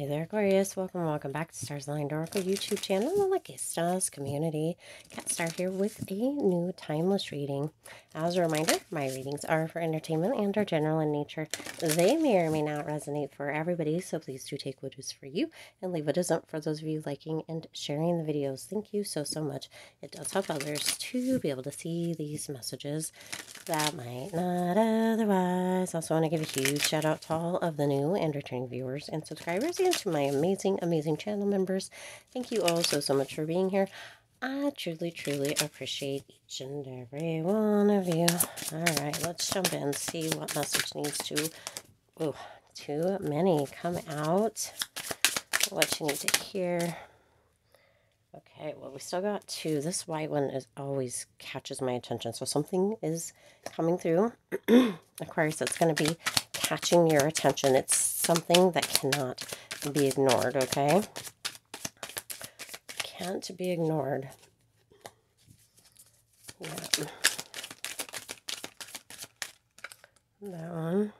Hey there, Aquarius. Welcome, welcome back to Stars Aligned Oracle YouTube channel, the Lucky Stars community. Kat Star here with a new timeless reading. As a reminder, my readings are for entertainment and are general in nature. They may or may not resonate for everybody, so please do take what is for you and leave what isn't for those of you liking and sharing the videos. Thank you so, so much. It does help others to be able to see these messages that might not otherwise. Also want to give a huge shout out to all of the new and returning viewers and subscribers to my amazing, amazing channel members. Thank you all so, so much for being here. I truly, truly appreciate each and every one of you. All right, let's jump in, and see what message needs to, oh, too many come out. What you need to hear. Okay, well, we still got two. This white one is always catches my attention. So something is coming through. Aquarius, that's going to be catching your attention. It's something that cannot be ignored, okay? Can't be ignored. Yeah. That one.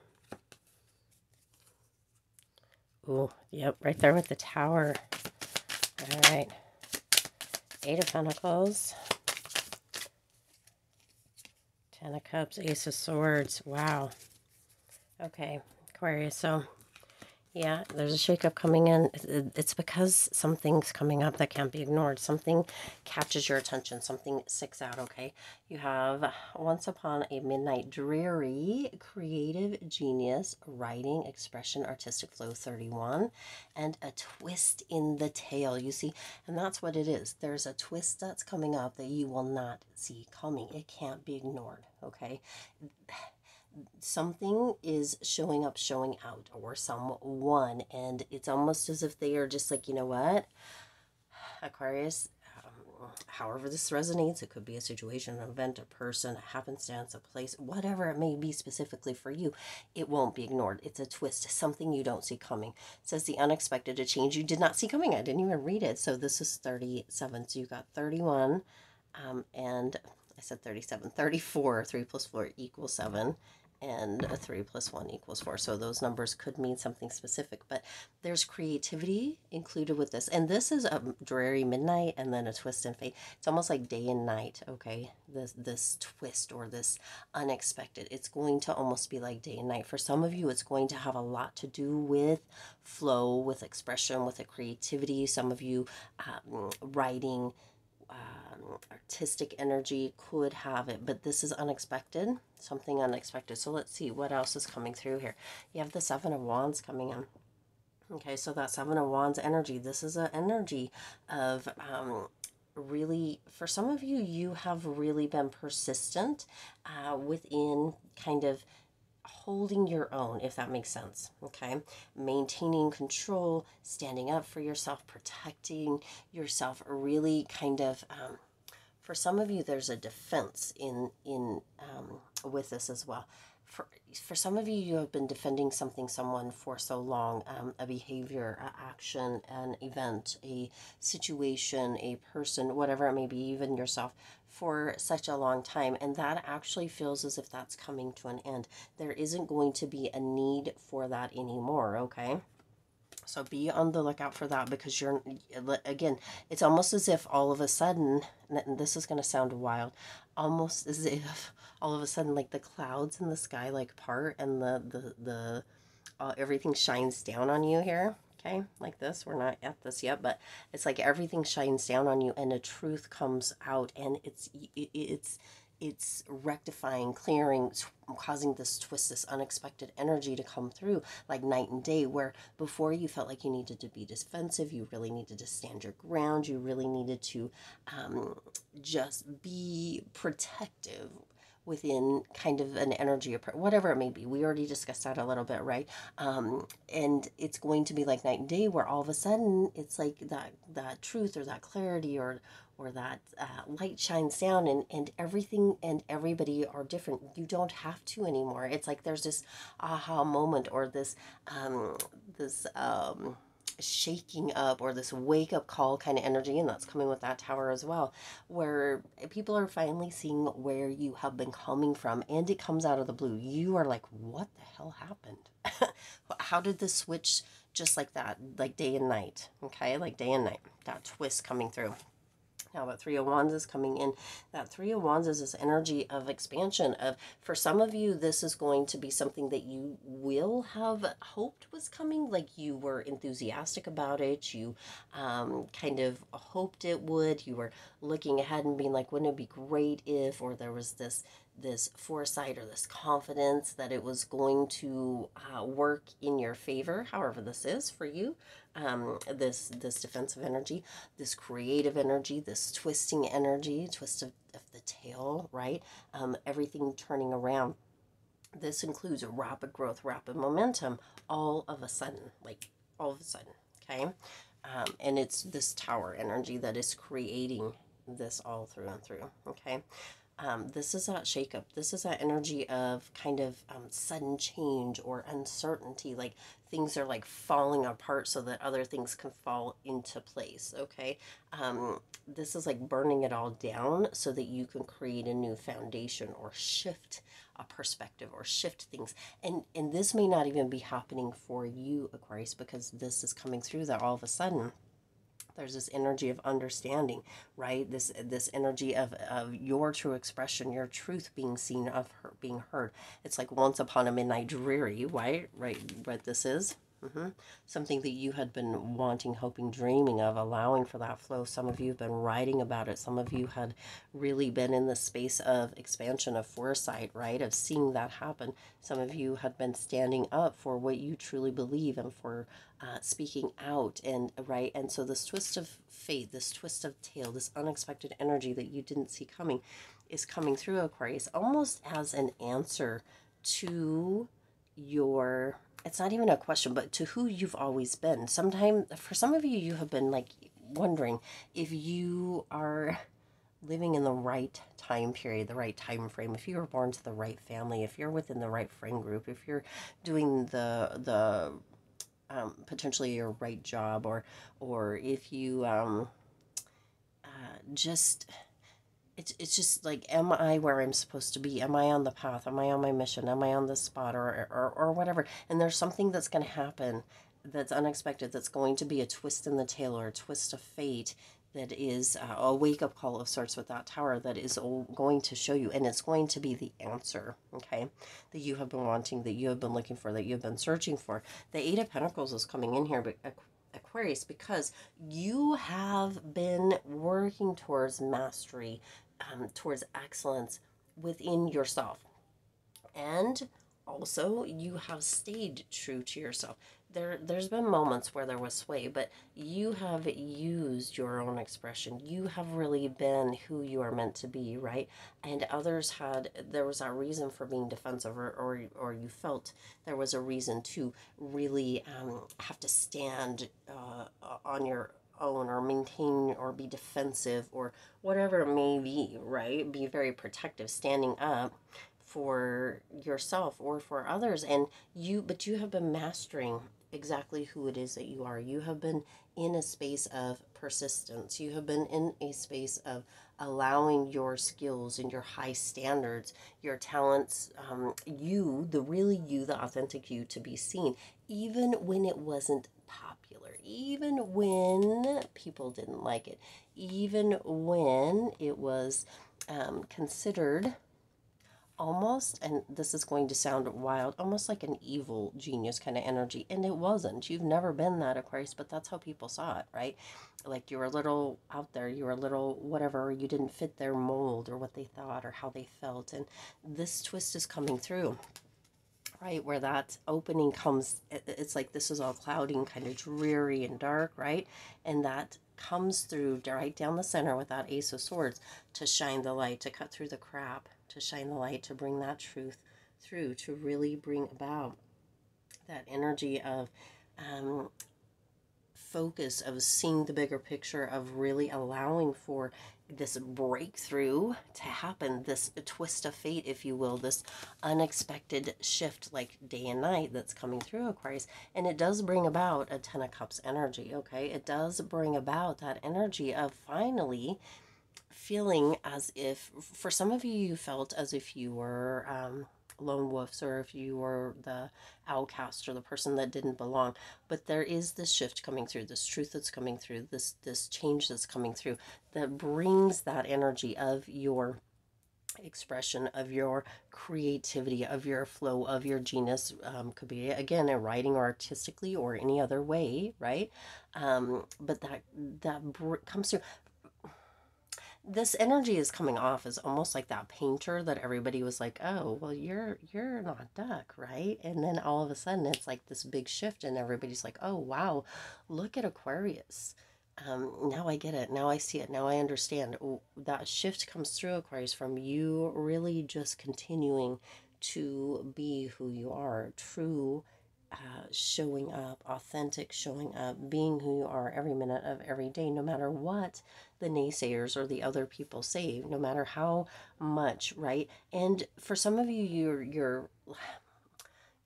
Ooh, yep, right there with the tower. All right. Eight of Pentacles. Ten of Cups, Ace of Swords. Wow. Okay, Aquarius. So yeah, there's a shakeup coming in. It's because something's coming up that can't be ignored. Something catches your attention. Something sticks out, okay? You have Once Upon a Midnight Dreary, Creative Genius, Writing, Expression, Artistic Flow 31, and a twist in the tail. You see, and that's what it is. There's a twist that's coming up that you will not see coming. It can't be ignored, okay? Something is showing up, showing out, or someone, and it's almost as if they are just like, you know what, Aquarius, um, however this resonates, it could be a situation, an event, a person, a happenstance, a place, whatever it may be specifically for you, it won't be ignored. It's a twist, something you don't see coming. It says the unexpected, a change you did not see coming. I didn't even read it. So this is 37. So you got 31, um, and I said 37, 34, 3 plus 4 equals 7 and a 3 plus 1 equals 4. So those numbers could mean something specific, but there's creativity included with this. And this is a dreary midnight and then a twist and fate. It's almost like day and night, okay? This, this twist or this unexpected. It's going to almost be like day and night. For some of you, it's going to have a lot to do with flow, with expression, with a creativity. Some of you um, writing, um, artistic energy could have it, but this is unexpected, something unexpected. So let's see what else is coming through here. You have the Seven of Wands coming in. Okay, so that Seven of Wands energy, this is an energy of um, really, for some of you, you have really been persistent uh, within kind of holding your own, if that makes sense. Okay. Maintaining control, standing up for yourself, protecting yourself, really kind of. Um, for some of you, there's a defense in in um, with this as well. For for some of you, you have been defending something, someone for so long, um, a behavior, a action, an event, a situation, a person, whatever it may be, even yourself, for such a long time. And that actually feels as if that's coming to an end. There isn't going to be a need for that anymore, okay? So be on the lookout for that because you're, again, it's almost as if all of a sudden, and this is going to sound wild, almost as if all of a sudden, like the clouds in the sky, like part and the, the, the, uh, everything shines down on you here okay? Like this we're not at this yet but it's like everything shines down on you and the truth comes out and it's it's it's rectifying clearing causing this twist this unexpected energy to come through like night and day where before you felt like you needed to be defensive you really needed to stand your ground you really needed to um, just be protective within kind of an energy whatever it may be. We already discussed that a little bit right? Um, and it's going to be like night and day where all of a sudden it's like that that truth or that clarity or or that uh, light shines down and and everything and everybody are different. You don't have to anymore. It's like there's this aha moment or this um this um shaking up or this wake up call kind of energy, and that's coming with that tower as well, where people are finally seeing where you have been coming from, and it comes out of the blue. You are like, what the hell happened? How did this switch just like that, like day and night. Okay, like day and night. That twist coming through. Now, what Three of Wands is coming in, that Three of Wands is this energy of expansion. Of for some of you, this is going to be something that you will have hoped was coming, like you were enthusiastic about it. You um, kind of hoped it would. You were looking ahead and being like, wouldn't it be great if, or there was this this foresight or this confidence that it was going to uh, work in your favor, however this is for you. Um, this this defensive energy, this creative energy, this twisting energy, twist of, of the tail, right? Um, everything turning around. This includes a rapid growth, rapid momentum, all of a sudden, like all of a sudden, okay? Um, and it's this tower energy that is creating this all through and through, okay? Um, this is that shakeup. This is that energy of kind of um, sudden change or uncertainty. Like things are like falling apart so that other things can fall into place. Okay. Um, this is like burning it all down so that you can create a new foundation or shift a perspective or shift things. And, and this may not even be happening for you, Aquarius, because this is coming through that all of a sudden there's this energy of understanding right? This this energy of, of your true expression your truth being seen of her being heard. It's like once upon a midnight dreary right? Right what this is Mm-hmm. Something that you had been wanting, hoping, dreaming of, allowing for that flow. Some of you have been writing about it. Some of you had really been in the space of expansion, of foresight, right? Of seeing that happen. Some of you had been standing up for what you truly believe and for uh, speaking out, and right. And so, this twist of fate, this twist of tail, this unexpected energy that you didn't see coming is coming through Aquarius almost as an answer to your it's not even a question, but to who you've always been. Sometimes, for some of you, you have been like wondering if you are living in the right time period, the right time frame, if you were born to the right family, if you're within the right friend group, if you're doing the the um, potentially your right job, or or if you um, uh, just it's it's just like am i where i'm supposed to be? Am i on the path? Am i on my mission? Am i on the spot or or, or whatever? And there's something that's going to happen that's unexpected that's going to be a twist in the tail or a twist of fate that is uh, a wake up call of sorts with that tower that is going to show you and it's going to be the answer okay that you have been wanting that you have been looking for that you've been searching for. The eight of pentacles is coming in here but Aquarius because you have been working towards mastery um, towards excellence within yourself. And also, you have stayed true to yourself. There, there's been moments where there was sway, but you have used your own expression. You have really been who you are meant to be, right? And others had, there was a reason for being defensive, or, or, or you felt there was a reason to really um, have to stand uh, on your own or maintain or be defensive or whatever it may be, right? Be very protective, standing up for yourself or for others. And you, but you have been mastering exactly who it is that you are. You have been in a space of persistence. You have been in a space of allowing your skills and your high standards, your talents, um, you, the really you, the authentic you, to be seen, even when it wasn't popular, even when people didn't like it, even when it was um, considered almost, and this is going to sound wild, almost like an evil genius kind of energy. And it wasn't. You've never been that, Aquarius, but that's how people saw it, right? Like you were a little out there, you were a little whatever, you didn't fit their mold or what they thought or how they felt. And this twist is coming through right? Where that opening comes, it's like this is all cloudy and kind of dreary and dark, right? And that comes through right down the center with that Ace of Swords to shine the light, to cut through the crap, to shine the light, to bring that truth through, to really bring about that energy of um, focus, of seeing the bigger picture, of really allowing for this breakthrough to happen, this twist of fate, if you will, this unexpected shift like day and night that's coming through Aquarius. And it does bring about a Ten of Cups energy, okay? It does bring about that energy of finally feeling as if, for some of you, you felt as if you were um, lone wolves or if you were the outcast or the person that didn't belong. But there is this shift coming through this truth that's coming through this this change that's coming through that brings that energy of your expression of your creativity of your flow of your genius um, could be again in writing or artistically or any other way right? Um, but that that br- comes through this energy is coming off as almost like that painter that everybody was like, "Oh, well, you're you're not duck, right?" And then all of a sudden, it's like this big shift, and everybody's like, "Oh, wow, look at Aquarius." Um, now I get it. Now I see it. Now I understand. That shift comes through Aquarius from you really just continuing to be who you are, true uh, showing up, authentic showing up, being who you are every minute of every day, no matter what the naysayers or the other people say, no matter how much, right? And for some of you, you're you're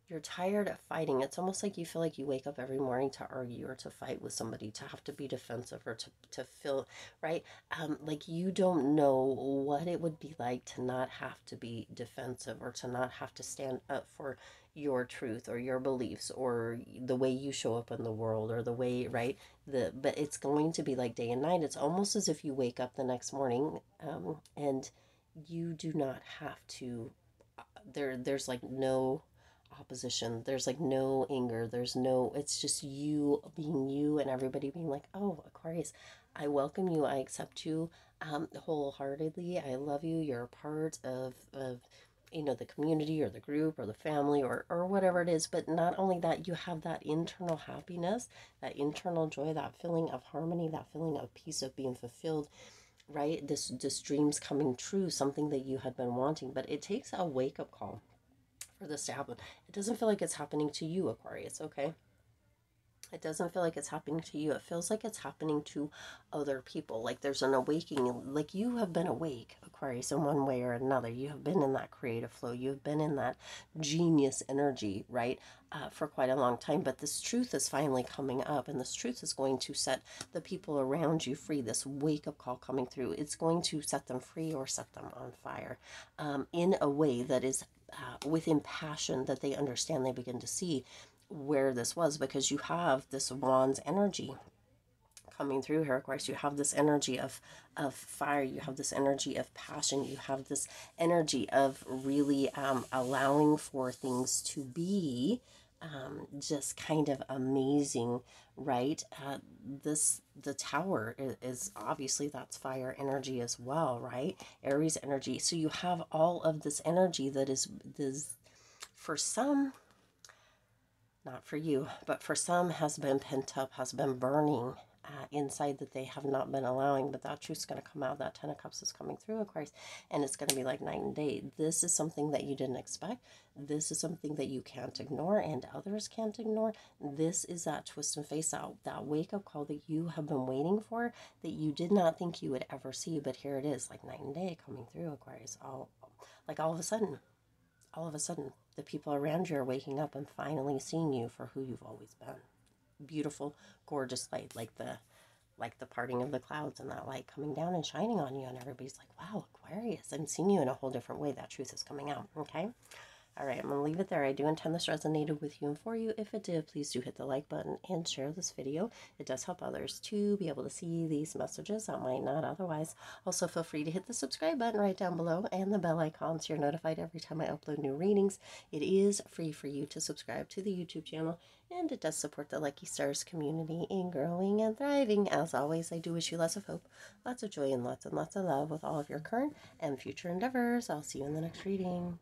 you're tired of fighting. It's almost like you feel like you wake up every morning to argue or to fight with somebody, to have to be defensive or to, to feel, right? Um, like you don't know what it would be like to not have to be defensive or to not have to stand up for your truth or your beliefs or the way you show up in the world or the way right? The but it's going to be like day and night. It's almost as if you wake up the next morning um, and you do not have to uh, there there's like no opposition. There's like no anger. There's no it's just you being you and everybody being like oh aquarius i welcome you. I accept you um, wholeheartedly. I love you. You're a part of of you know the community or the group or the family or or whatever it is but not only that you have that internal happiness that internal joy that feeling of harmony that feeling of peace of being fulfilled right? This this dreams coming true something that you had been wanting but it takes a wake up call for this to happen. It doesn't feel like it's happening to you aquarius okay it doesn't feel like it's happening to you. It feels like it's happening to other people. Like there's an awakening. Like you have been awake, Aquarius, in one way or another. You have been in that creative flow. You have been in that genius energy, right, uh, for quite a long time. But this truth is finally coming up, and this truth is going to set the people around you free. This wake up call coming through. It's going to set them free or set them on fire um, in a way that is uh, within passion that they understand, they begin to see where this was because you have this wands energy coming through here of course. You have this energy of of fire. You have this energy of passion. You have this energy of really um, allowing for things to be um, just kind of amazing right? Uh, this the tower is, is obviously that's fire energy as well right? Aries energy. So you have all of this energy that is this for some not for you, but for some has been pent up, has been burning uh, inside that they have not been allowing. But that truth's going to come out. That Ten of Cups is coming through, of course, and it's going to be like night and day. This is something that you didn't expect. This is something that you can't ignore and others can't ignore. This is that twist and face out, that wake up call that you have been waiting for, that you did not think you would ever see. But here it is, like night and day coming through, Aquarius. All, like all of a sudden, all of a sudden, the people around you are waking up and finally seeing you for who you've always been. Beautiful, gorgeous light, like the like the parting of the clouds and that light coming down and shining on you and everybody's like, "Wow, Aquarius, I'm seeing you in a whole different way. That truth is coming out." Okay? All right, I'm going to leave it there. I do intend this resonated with you and for you. If it did, please do hit the like button and share this video. It does help others to be able to see these messages that might not otherwise. Also, feel free to hit the subscribe button right down below and the bell icon so you're notified every time I upload new readings. It is free for you to subscribe to the YouTube channel and it does support the Lucky Stars community in growing and thriving. As always, I do wish you lots of hope, lots of joy, and lots and lots of love with all of your current and future endeavors. I'll see you in the next reading.